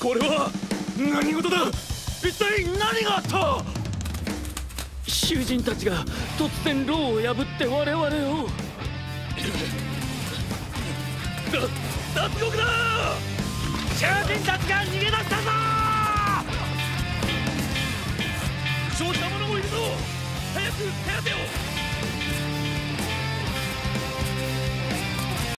ここれは何事だ？一体何があった？囚人たちが突然牢を破って我々を。だ脱獄だ！囚人たちが逃げ出したぞ！負傷した者もいるぞ！早く手当てを！